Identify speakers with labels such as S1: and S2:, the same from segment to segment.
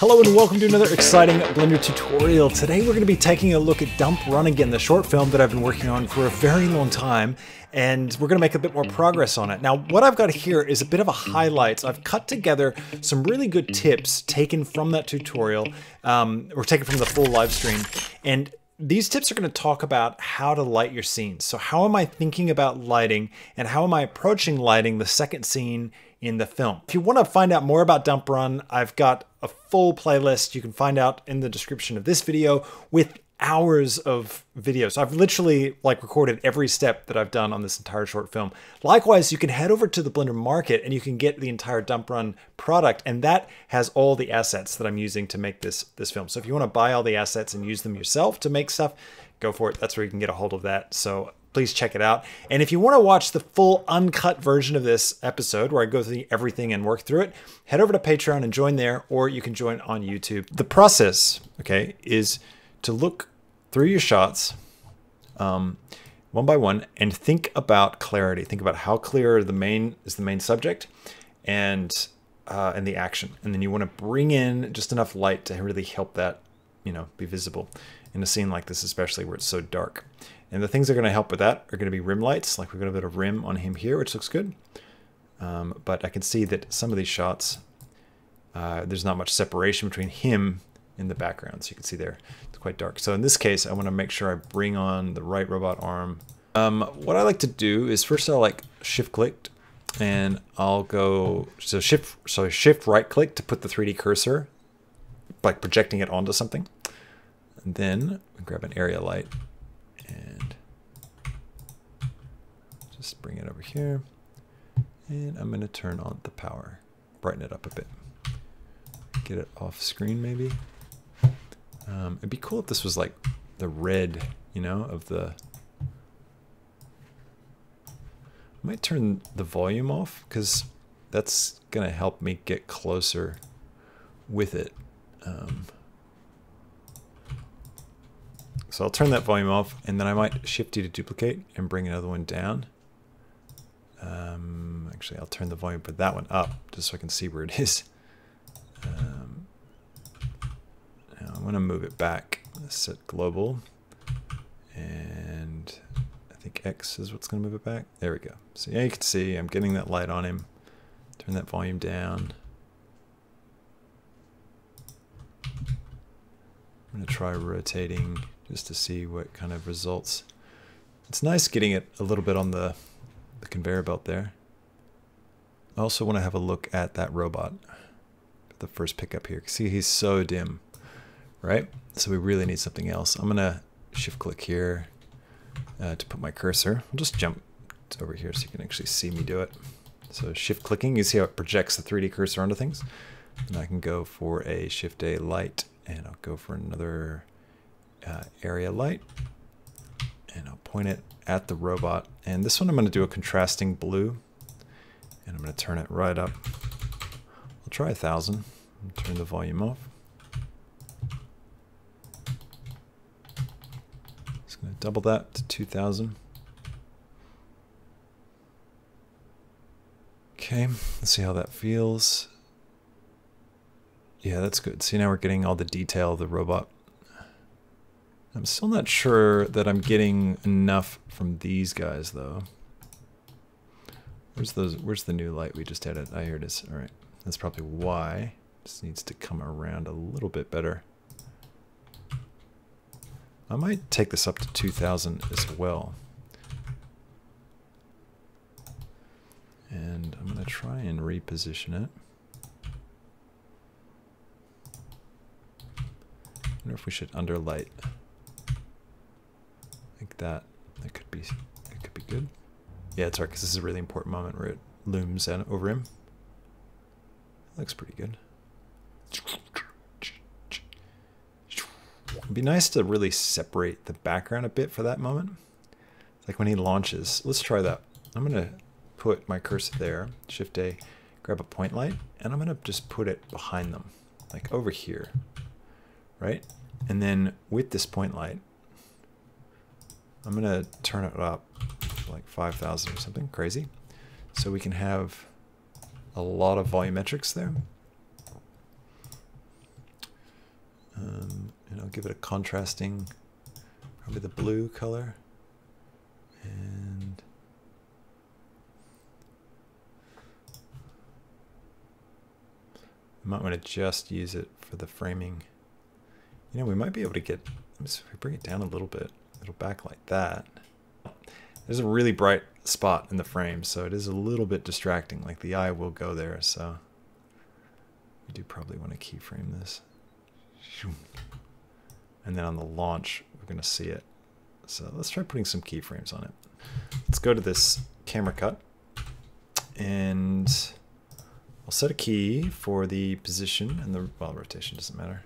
S1: Hello and welcome to another exciting Blender tutorial. Today we're going to be taking a look at Dump Run Again, the short film that I've been working on for a very long time, and we're going to make a bit more progress on it. Now, what I've got here is a bit of a highlights. I've cut together some really good tips taken from that tutorial, um, or taken from the full live stream, and these tips are going to talk about how to light your scenes. So how am I thinking about lighting and how am I approaching lighting the second scene in the film? If you want to find out more about Dump Run, I've got a full playlist you can find out in the description of this video with hours of videos. I've literally like recorded every step that I've done on this entire short film. Likewise, you can head over to the Blender Market and you can get the entire Dump Run product and that has all the assets that I'm using to make this this film. So if you want to buy all the assets and use them yourself to make stuff, go for it. That's where you can get a hold of that. So please check it out. And if you want to watch the full uncut version of this episode where I go through everything and work through it, head over to Patreon and join there, or you can join on YouTube. The process, okay, is to look through your shots um, one by one and think about clarity. Think about how clear the main is the main subject and uh, and the action. And then you want to bring in just enough light to really help that, you know, be visible in a scene like this, especially where it's so dark. And the things that are going to help with that are going to be rim lights. Like we've got a bit of rim on him here, which looks good. Um, but I can see that some of these shots, uh, there's not much separation between him in the background. So you can see there, it's quite dark. So in this case, I want to make sure I bring on the right robot arm. Um, what I like to do is first I'll like shift click and I'll go, so shift, so shift right click to put the 3D cursor, like projecting it onto something. And then grab an area light and bring it over here. And I'm going to turn on the power, brighten it up a bit. Get it off screen maybe. Um, it'd be cool if this was like the red, you know, of the... I might turn the volume off because that's going to help me get closer with it. Um, so I'll turn that volume off and then I might shift you to duplicate and bring another one down. Actually, I'll turn the volume for that one up just so I can see where it is. Um, I'm going to move it back. Set global. And I think X is what's going to move it back. There we go. So yeah, you can see I'm getting that light on him. Turn that volume down. I'm going to try rotating just to see what kind of results. It's nice getting it a little bit on the, the conveyor belt there. I also want to have a look at that robot. The first pickup here. See, he's so dim, right? So we really need something else. I'm going to shift click here uh, to put my cursor. I'll just jump over here so you can actually see me do it. So shift clicking, you see how it projects the 3D cursor onto things. And I can go for a shift A light and I'll go for another uh, area light and I'll point it at the robot. And this one I'm going to do a contrasting blue I'm going to turn it right up. I'll try a thousand turn the volume off. Just going to double that to 2000. Okay, let's see how that feels. Yeah, that's good. See, now we're getting all the detail of the robot. I'm still not sure that I'm getting enough from these guys, though. Where's those? Where's the new light we just added? Oh, here it is. All right. That's probably why. This needs to come around a little bit better. I might take this up to 2000 as well. And I'm going to try and reposition it. I wonder if we should underlight like that. That could be that could be good. Yeah, it's hard because this is a really important moment where it looms over him. looks pretty good. It'd be nice to really separate the background a bit for that moment. Like when he launches. Let's try that. I'm going to put my cursor there, Shift A, grab a point light, and I'm going to just put it behind them, like over here, right? And then with this point light, I'm going to turn it up like 5,000 or something crazy. So we can have a lot of volumetrics there. Um, and I'll give it a contrasting, probably the blue color. And I might want to just use it for the framing. You know, we might be able to get, if we bring it down a little bit, it'll backlight that. There's a really bright spot in the frame, so it is a little bit distracting. Like the eye will go there, so we do probably want to keyframe this. And then on the launch, we're going to see it. So let's try putting some keyframes on it. Let's go to this camera cut and I'll set a key for the position and the, well, rotation doesn't matter.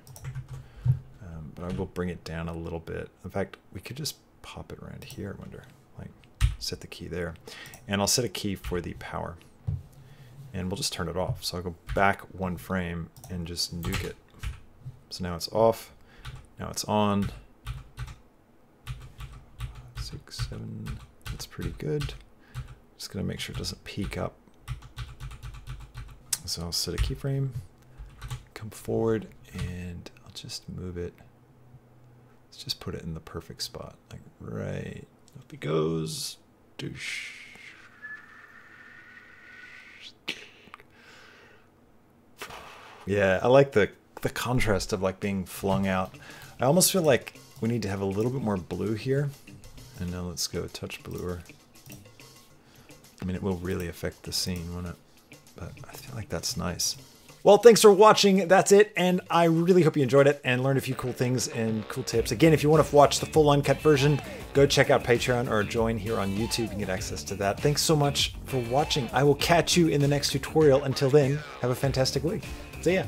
S1: Um, but I will bring it down a little bit. In fact, we could just pop it around here, I wonder. Set the key there. And I'll set a key for the power. And we'll just turn it off. So I'll go back one frame and just nuke it. So now it's off. Now it's on. Six, seven, that's pretty good. Just gonna make sure it doesn't peak up. So I'll set a keyframe, come forward, and I'll just move it. Let's just put it in the perfect spot, like right. Up he goes. Yeah, I like the the contrast of like being flung out. I almost feel like we need to have a little bit more blue here. And now let's go touch bluer. I mean, it will really affect the scene, won't it? But I feel like that's nice. Well, thanks for watching. That's it. And I really hope you enjoyed it and learned a few cool things and cool tips. Again, if you want to watch the full uncut version, go check out Patreon or join here on YouTube and get access to that. Thanks so much for watching. I will catch you in the next tutorial. Until then, have a fantastic week. See ya.